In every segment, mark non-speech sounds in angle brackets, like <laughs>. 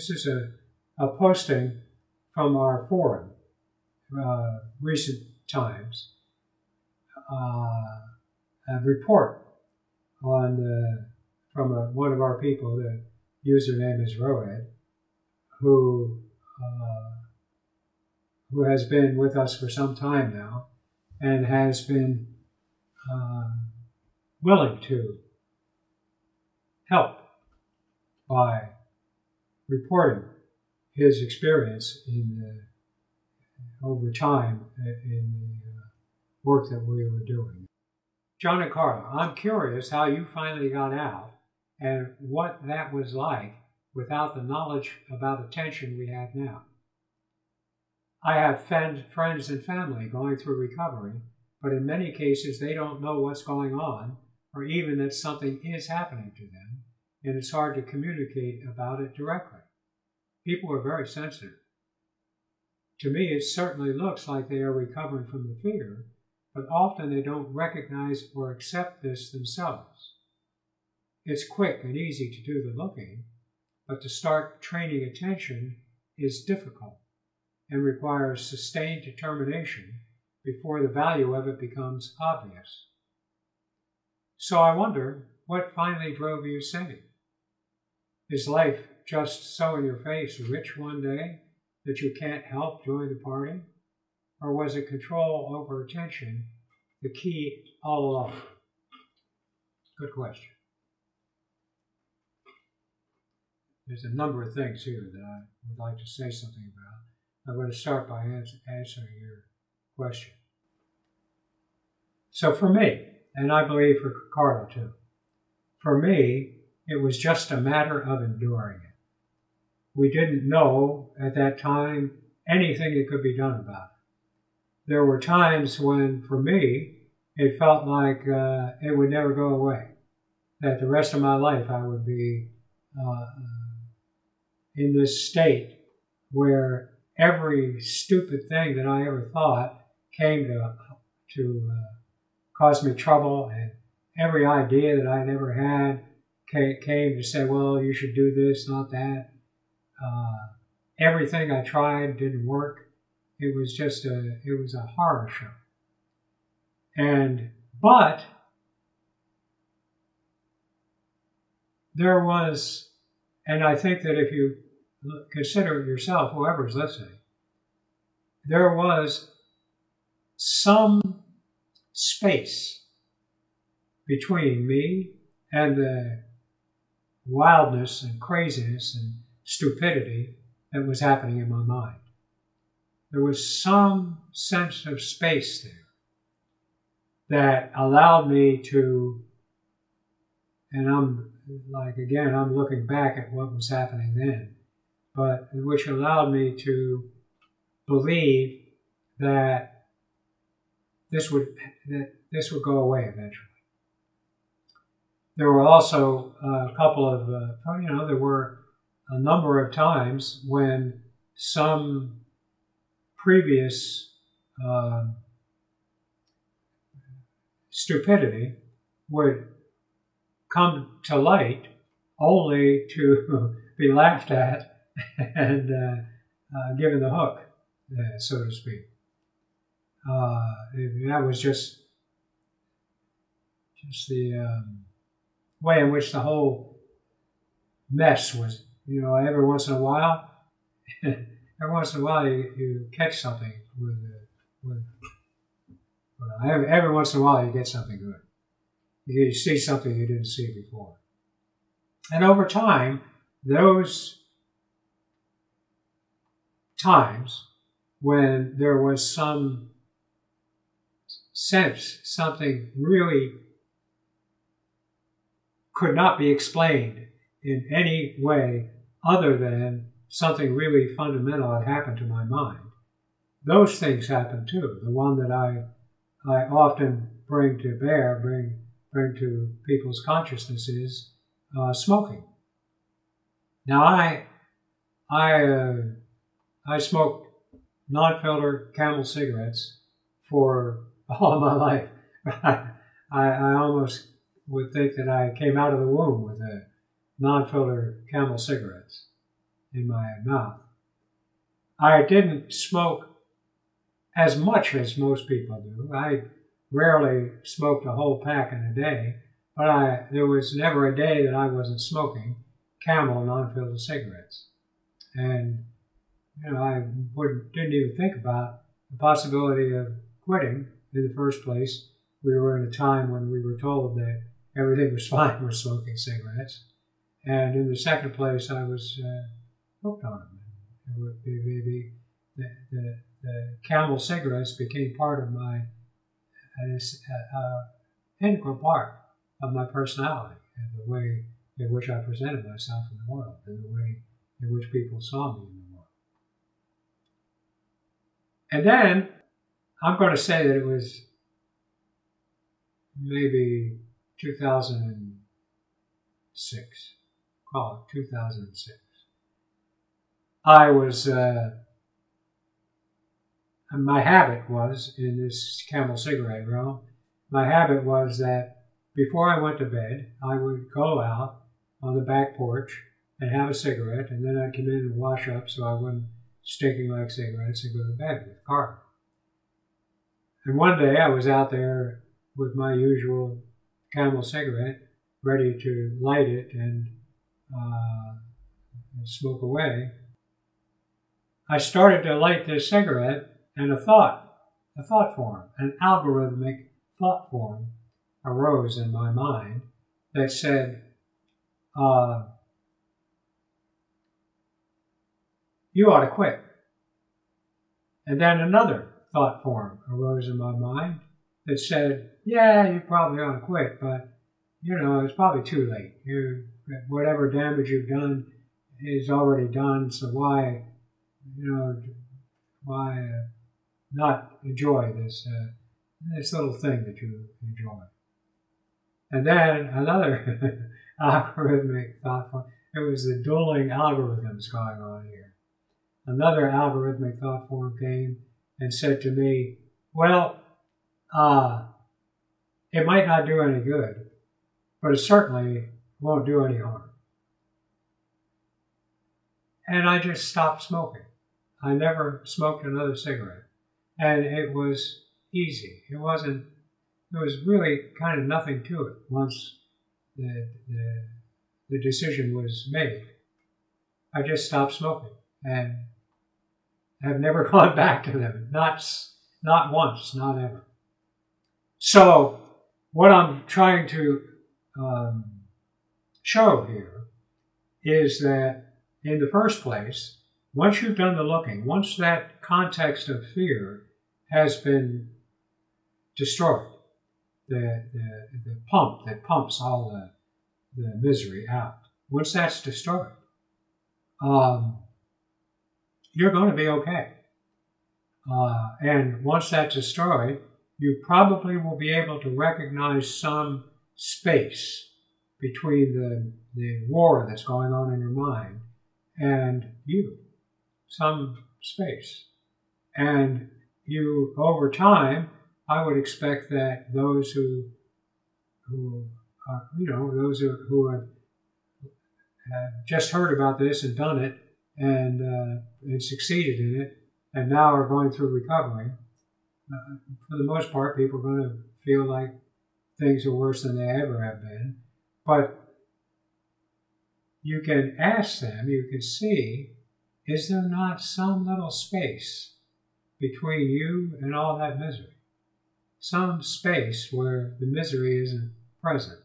This is a, a posting from our forum, uh, recent times, uh, a report on the, from a, one of our people, the username is Roed, who uh, who has been with us for some time now and has been um, willing to help by reporting his experience in the, over time in the uh, work that we were doing. John and Carla, I'm curious how you finally got out and what that was like without the knowledge about attention we have now. I have friends and family going through recovery, but in many cases they don't know what's going on or even that something is happening to them, and it's hard to communicate about it directly. People are very sensitive. To me, it certainly looks like they are recovering from the fear, but often they don't recognize or accept this themselves. It's quick and easy to do the looking, but to start training attention is difficult and requires sustained determination before the value of it becomes obvious. So I wonder what finally drove you sane? Is life just so in your face rich one day that you can't help join the party? Or was it control over attention the key all along? Good question. There's a number of things here that I would like to say something about. I'm going to start by answer, answering your question. So for me, and I believe for Carla too. For me, it was just a matter of enduring it. We didn't know at that time anything that could be done about it. There were times when, for me, it felt like uh, it would never go away. That the rest of my life I would be uh, in this state where every stupid thing that I ever thought came to to uh, caused me trouble, and every idea that I never had came to say, well, you should do this, not that. Uh, everything I tried didn't work. It was just a, it was a horror show. And, but, there was, and I think that if you consider yourself, whoever's listening, there was some space between me and the wildness and craziness and stupidity that was happening in my mind. There was some sense of space there that allowed me to, and I'm like, again, I'm looking back at what was happening then, but which allowed me to believe that this would that this would go away eventually. There were also a couple of uh, you know there were a number of times when some previous uh, stupidity would come to light only to <laughs> be laughed at <laughs> and uh, uh, given the hook, uh, so to speak. Uh, that was just just the um, way in which the whole mess was. You know, every once in a while, <laughs> every once in a while, you, you catch something with, uh, with well, every, every once in a while, you get something good. You, you see something you didn't see before, and over time, those times when there was some sense something really could not be explained in any way other than something really fundamental had happened to my mind. Those things happen too. The one that I I often bring to bear, bring bring to people's consciousness is uh, smoking. Now I I uh, I smoked non-filter Camel cigarettes for <laughs> all my life. <laughs> I, I almost would think that I came out of the womb with a non-filter Camel cigarettes in my mouth. I didn't smoke as much as most people do. I rarely smoked a whole pack in a day, but I, there was never a day that I wasn't smoking Camel non-filter cigarettes. And, you know, I would, didn't even think about the possibility of quitting in the first place. We were in a time when we were told that everything was <laughs> fine with smoking cigarettes. And in the second place, I was uh, hooked on them. It would be maybe the, the, the Camel cigarettes became part of my uh, uh, integral part of my personality and the way in which I presented myself in the world and the way in which people saw me in the world. And then I'm going to say that it was maybe 2006, call it 2006. I was, uh, my habit was in this camel cigarette realm, my habit was that before I went to bed, I would go out on the back porch and have a cigarette, and then I'd come in and wash up so I wasn't stinking like cigarettes and go to bed with Carla. And one day I was out there with my usual camel cigarette, ready to light it and, uh, smoke away. I started to light this cigarette, and a thought, a thought form, an algorithmic thought form arose in my mind that said, uh, you ought to quit. And then another thought form arose in my mind that said, yeah, you probably ought to quit, but you know, it's probably too late. You, whatever damage you've done is already done, so why, you know, why uh, not enjoy this, uh, this little thing that you enjoy? And then another <laughs> algorithmic thought form, it was the dueling algorithms going on here. Another algorithmic thought form came and said to me, well, uh, it might not do any good, but it certainly won't do any harm. And I just stopped smoking. I never smoked another cigarette. And it was easy. It wasn't, there was really kind of nothing to it once the, the, the decision was made. I just stopped smoking and have never <laughs> gone back to them. Not, not once, not ever. So, what I'm trying to um, show here is that in the first place, once you've done the looking, once that context of fear has been destroyed, the, the, the pump that pumps all the, the misery out, once that's destroyed, um, you're going to be okay. Uh, and once that's destroyed, you probably will be able to recognize some space between the, the war that's going on in your mind and you, some space. And you, over time, I would expect that those who, who you know, those who, who have, have just heard about this and done it and, uh, and succeeded in it and now are going through recovery, uh, for the most part, people are going to feel like things are worse than they ever have been. But you can ask them, you can see, is there not some little space between you and all that misery? Some space where the misery isn't present.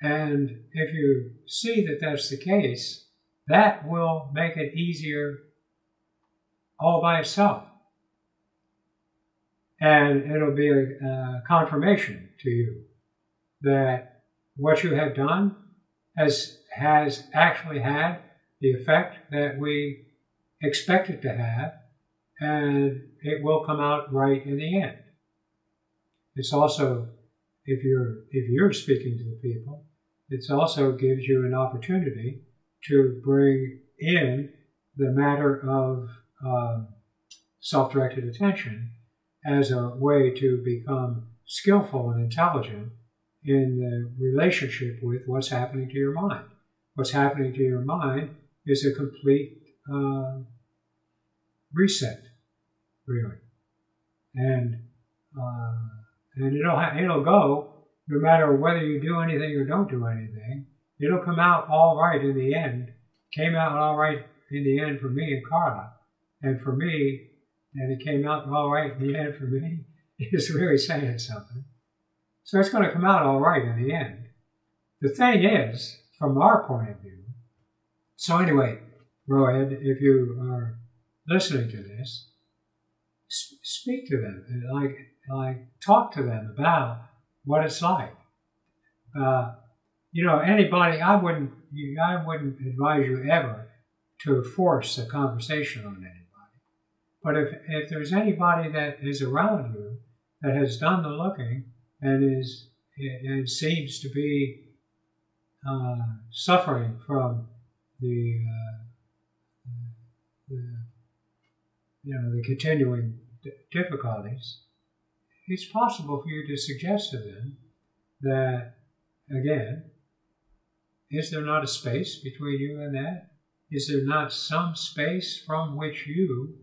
And if you see that that's the case, that will make it easier all by itself and it'll be a, a confirmation to you that what you have done has has actually had the effect that we expect it to have, and it will come out right in the end. It's also, if you're if you're speaking to the people, it also gives you an opportunity to bring in the matter of um, self-directed attention as a way to become skillful and intelligent in the relationship with what's happening to your mind. What's happening to your mind is a complete uh, reset, really, and uh, and it'll ha- it'll go no matter whether you do anything or don't do anything. It'll come out all right in the end. Came out all right in the end for me and Carla, and for me, and it came out all right in the end for me. <laughs> It's really saying something. So it's going to come out all right in the end. The thing is, from our point of view, so anyway, Roed, if you are listening to this, speak to them, like, like talk to them about what it's like. Uh, you know, anybody, I wouldn't, I wouldn't advise you ever to force a conversation on anybody. But if, if there's anybody that is around you that has done the looking and is and seems to be uh, suffering from the, uh, the, you know the continuing difficulties, it's possible for you to suggest to them that again, is there not a space between you and that? Is there not some space from which you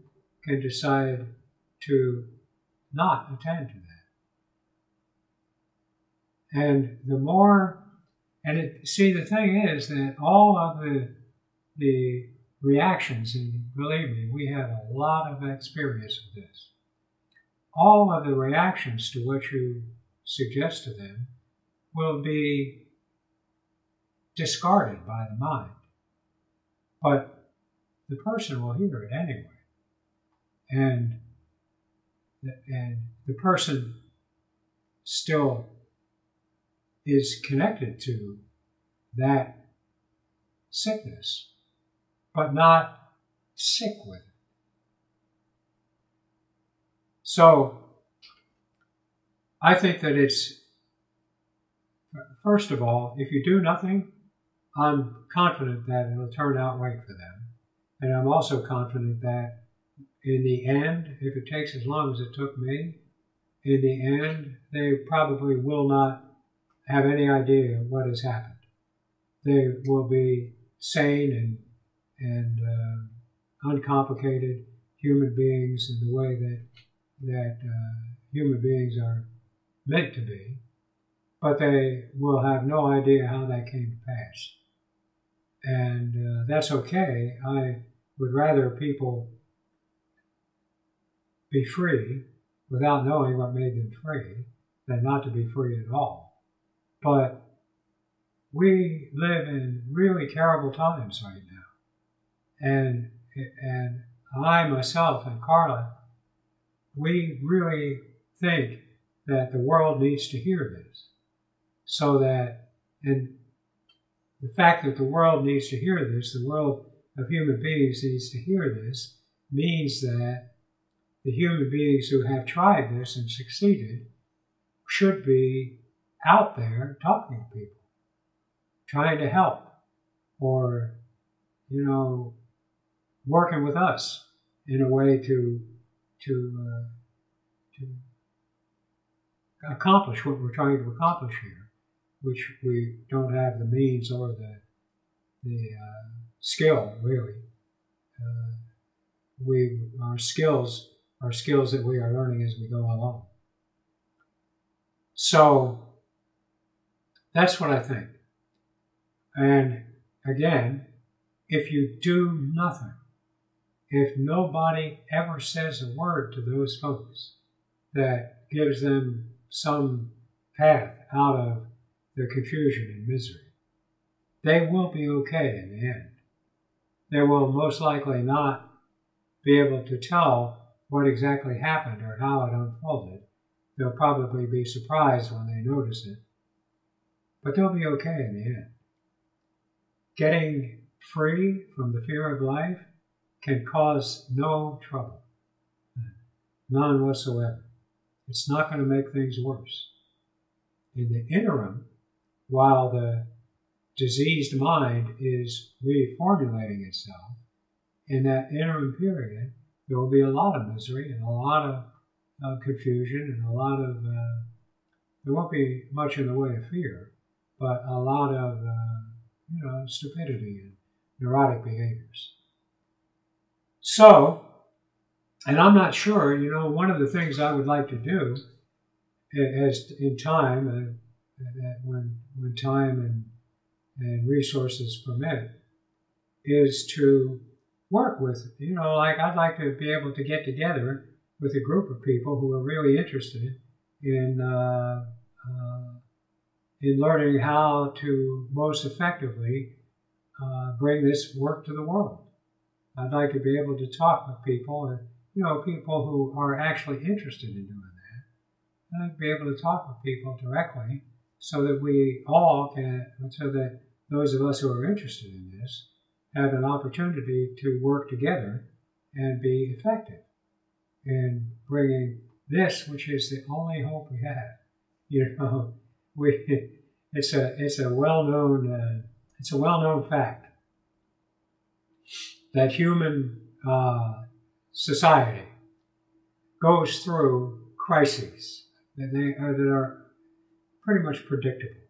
can decide to not attend to that? And the more, and it, see, the thing is that all of the, the reactions, and believe me, we have a lot of experience with this. All of the reactions to what you suggest to them will be discarded by the mind. But the person will hear it anyway. And, and the person still is connected to that sickness, but not sick with it. So I think that it's, first of all, if you do nothing, I'm confident that it'll turn out right for them. And I'm also confident that in the end, if it takes as long as it took me, in the end, they probably will not have any idea what has happened. They will be sane and, and uh, uncomplicated human beings in the way that, that uh, human beings are meant to be, but they will have no idea how that came to pass and uh, that's okay. I would rather people be free without knowing what made them free than not to be free at all. But we live in really terrible times right now, and and I myself and Carla, we really think that the world needs to hear this, so that and the fact that the world needs to hear this, the world of human beings needs to hear this, means that the human beings who have tried this and succeeded should be out there talking to people, trying to help, or, you know, working with us in a way to, to, uh, to accomplish what we're trying to accomplish here which we don't have the means or the the uh, skill really. Uh, we our skills are skills that we are learning as we go along. So that's what I think. And again, if you do nothing, if nobody ever says a word to those folks that gives them some path out of their confusion and misery. They will be okay in the end. They will most likely not be able to tell what exactly happened or how it unfolded. They'll probably be surprised when they notice it. But they'll be okay in the end. Getting free from the fear of life can cause no trouble. None whatsoever. It's not going to make things worse. In the interim, while the diseased mind is reformulating itself, in that interim period, there will be a lot of misery and a lot of uh, confusion and a lot of uh, there won't be much in the way of fear, but a lot of, uh, you know, stupidity and neurotic behaviors. So, and I'm not sure, you know, one of the things I would like to do as in time, uh, when, when time and, and resources permit, is to work with, you know, like I'd like to be able to get together with a group of people who are really interested in uh, uh, in learning how to most effectively uh, bring this work to the world. I'd like to be able to talk with people, and you know, people who are actually interested in doing that. I'd be able to talk with people directly, so that we all can, so that those of us who are interested in this have an opportunity to work together and be effective in bringing this, which is the only hope we have. <laughs> You know, we it's a it's a well known uh, it's a well known fact that human uh, society goes through crises that they are, that are pretty much predictable,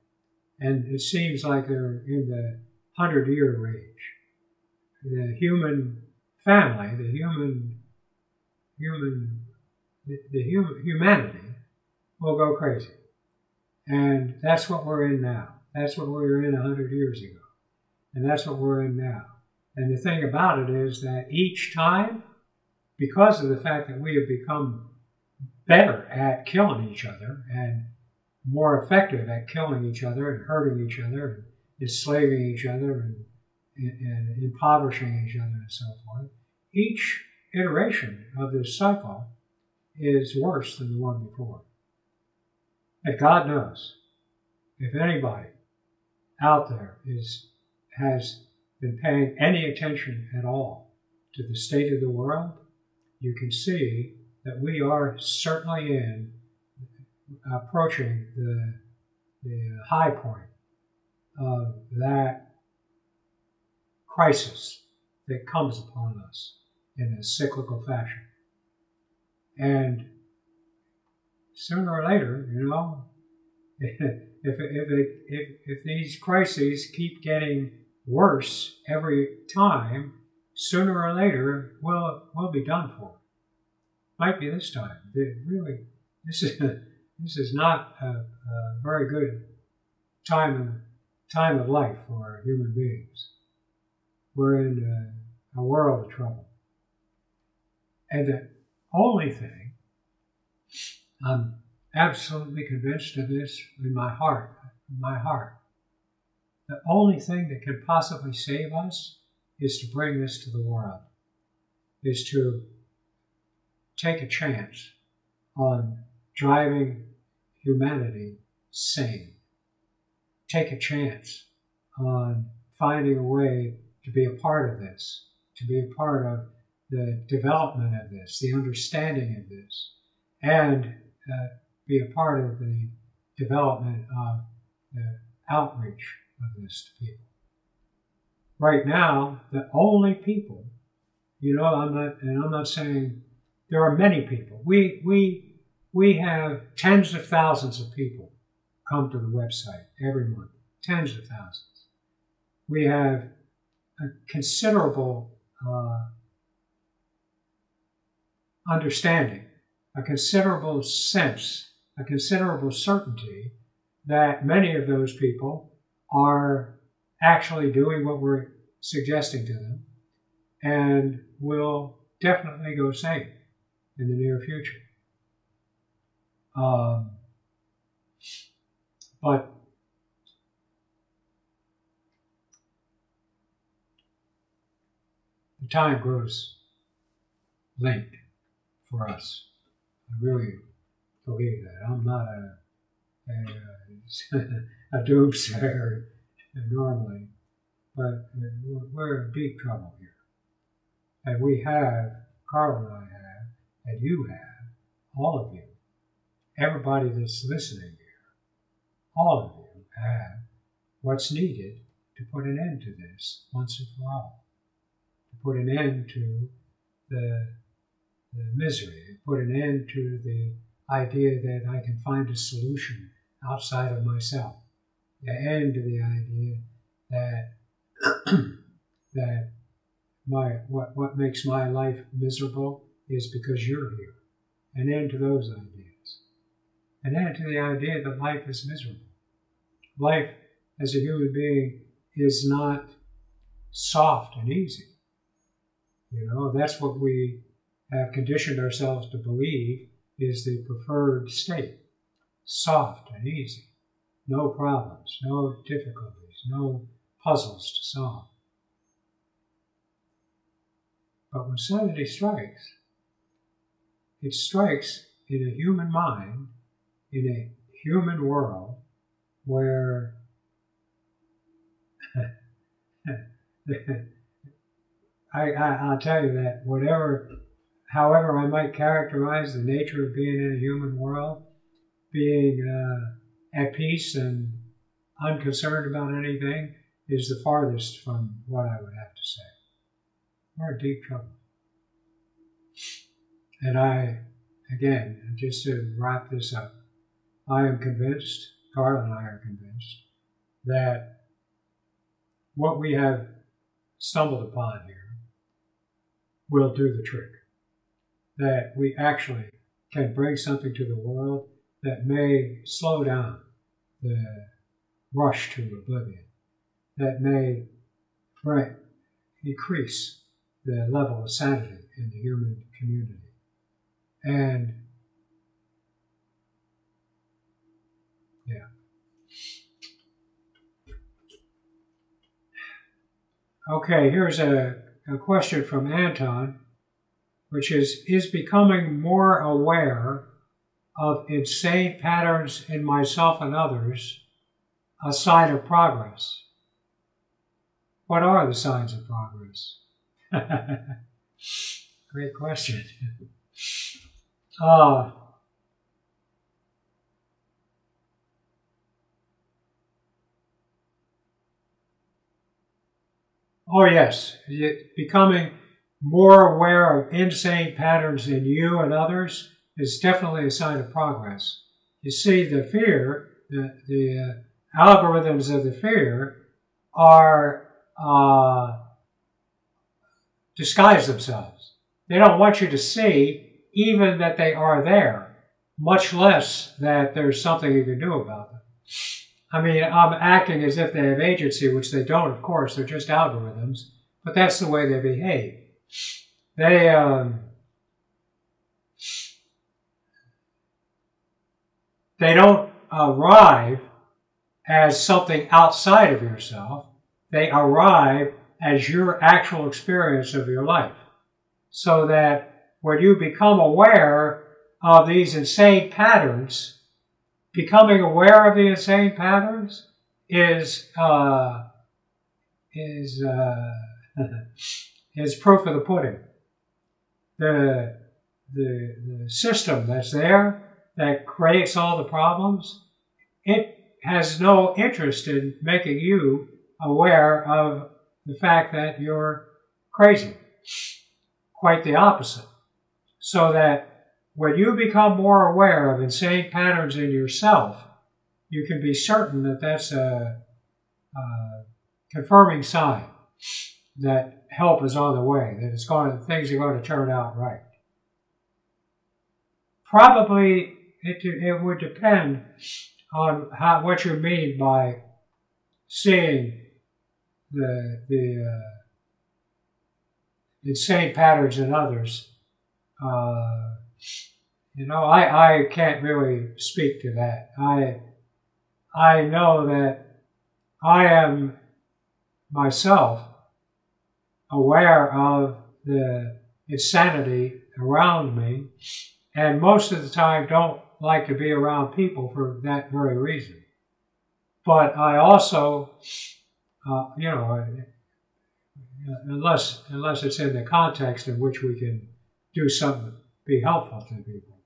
and it seems like they're in the hundred year range. The human family, the human human the, the human, humanity will go crazy. And that's what we're in now. That's what we were in 100 years ago. And that's what we're in now. And the thing about it is that each time, because of the fact that we have become better at killing each other and more effective at killing each other and hurting each other and enslaving each other and, and impoverishing each other and so forth, each iteration of this cycle is worse than the one before. And God knows if anybody out there is has been paying any attention at all to the state of the world, you can see that we are certainly in approaching the, the high point of that crisis that comes upon us in a cyclical fashion. And sooner or later, you know, <laughs> if, if, if, if, these crises keep getting worse every time, sooner or later we'll, we'll be done for. Might be this time. really, this is, <laughs> this is not a, a very good time, time of life for human beings. We're in a, a world of trouble. And the only thing I'm absolutely convinced of this in my heart, in my heart. The only thing that can possibly save us is to bring this to the world, is to take a chance on driving humanity sane. Take a chance on finding a way to be a part of this, to be a part of the development of this, the understanding of this, and be a part of the development of the outreach of this to people. Right now, the only people, you know, I'm not, and I'm not saying there are many people. We we we have tens of thousands of people come to the website every month, tens of thousands. We have a considerable uh, understanding a considerable sense, a considerable certainty that many of those people are actually doing what we're suggesting to them and will definitely go sane in the near future. Um, but the time grows late for us. I really believe that. I'm not a, a, a <laughs> doomsayer normally, but we're in deep trouble here. And we have, Carla and I have, and you have, all of you, everybody that's listening here, all of you have what's needed to put an end to this once and for all. To put an end to the misery, put an end to the idea that I can find a solution outside of myself. The end to the idea that <clears throat> that my what what makes my life miserable is because you're here. An end to those ideas. An end to the idea that life is miserable. Life as a human being is not soft and easy. You know, that's what we have conditioned ourselves to believe is the preferred state. Soft and easy. No problems, no difficulties, no puzzles to solve. But when sanity strikes, it strikes in a human mind, in a human world, where <laughs> I, I, will tell you that whatever, however I might characterize the nature of being in a human world, being uh, at peace and unconcerned about anything is the farthest from what I would have to say. We're in deep trouble. And I, again, just to wrap this up, I am convinced, Carla and I are convinced, that what we have stumbled upon here will do the trick. That we actually can bring something to the world that may slow down the rush to oblivion, that may bring, increase the level of sanity in the human community. And yeah. Okay, here's a a question from Anton, which is Is becoming more aware of insane patterns in myself and others a sign of progress? What are the signs of progress? <laughs> Great question. Uh, Oh, yes. Becoming more aware of insane patterns in you and others is definitely a sign of progress. You see, the fear, the, the uh, algorithms of the fear are uh, disguise themselves. They don't want you to see even that they are there, much less that there's something you can do about them. I mean, I'm acting as if they have agency, which they don't, of course. They're just algorithms. But that's the way they behave. They, um, they don't arrive as something outside of yourself. They arrive as your actual experience of your life. So that when you become aware of these insane patterns, becoming aware of the insane patterns is uh, is uh, <laughs> is proof of the pudding. The, the the system that's there that creates all the problems, it has no interest in making you aware of the fact that you're crazy. Quite the opposite. So that when you become more aware of insane patterns in yourself, you can be certain that that's a, a confirming sign that help is on the way, that it's going, things are going to turn out right. Probably it, it would depend on how, what you mean by seeing the, the uh, insane patterns in others. Uh, you know, I, I can't really speak to that. I, I know that I am myself aware of the insanity around me, and most of the time don't like to be around people for that very reason. But I also, uh, you know, unless unless it's in the context in which we can do something, be helpful to people.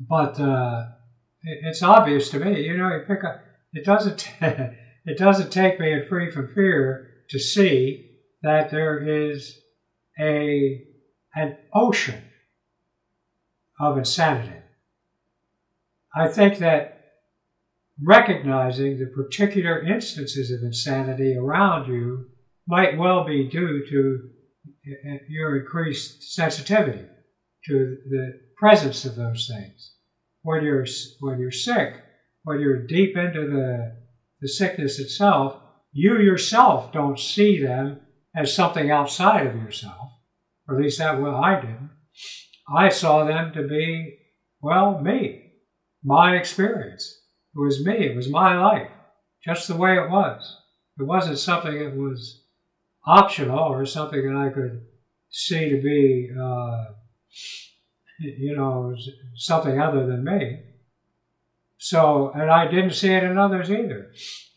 But uh, it, it's obvious to me. You know, you pick up. It doesn't. <laughs> it doesn't take being free from fear to see that there is a an ocean of insanity. I think that recognizing the particular instances of insanity around you might well be due to uh, uh, your increased sensitivity to the presence of those things. When you're when you're sick, when you're deep into the the sickness itself, you yourself don't see them as something outside of yourself. Or at least that well I didn't. I saw them to be, well, me, my experience. It was me, it was my life, just the way it was. It wasn't something that was optional or something that I could see to be, uh, you know, something other than me. So, and I didn't see it in others either.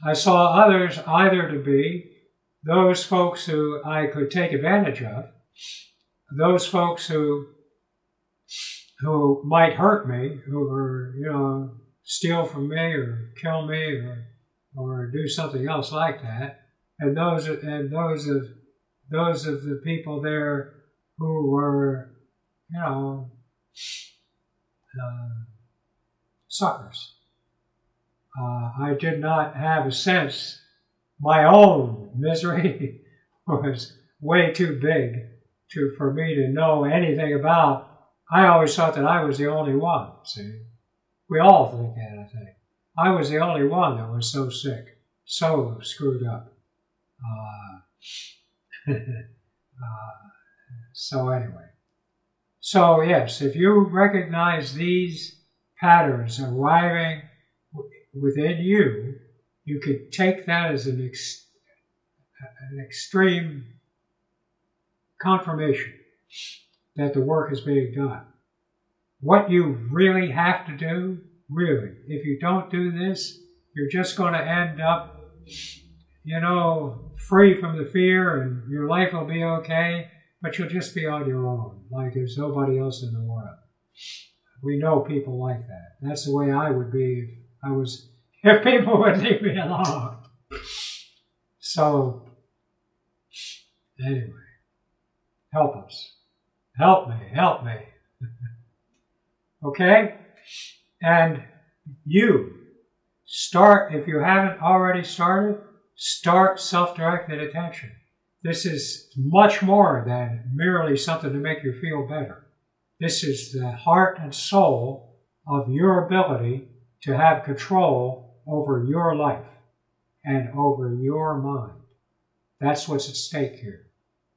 I saw others either to be those folks who I could take advantage of, those folks who who might hurt me, who were, you know, steal from me or kill me or or do something else like that, and those and those of those of the people there who were, you know, uh, suckers. Uh, I did not have a sense. My own misery <laughs> was way too big to for me to know anything about. I always thought that I was the only one. See, we all think that. I think I was the only one that was so sick, so screwed up. Uh, <laughs> uh, so anyway, so yes, if you recognize these patterns arriving within you, you could take that as an, ex, an extreme confirmation that the work is being done. What you really have to do, really, if you don't do this, you're just going to end up, you know, free from the fear and your life will be okay, but you'll just be on your own, like there's nobody else in the world. We know people like that. That's the way I would be if I was, <laughs> if people would leave me alone. So, anyway help us. Help me, help me. <laughs> okay? And you start, if you haven't already started, start self directed attention. This is much more than merely something to make you feel better. This is the heart and soul of your ability to have control over your life and over your mind. That's what's at stake here.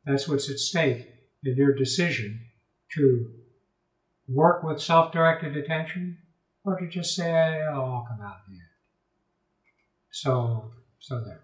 That's what's at stake in your decision to work with self directed attention or to just say, oh, I'll come out in the end. So, so there.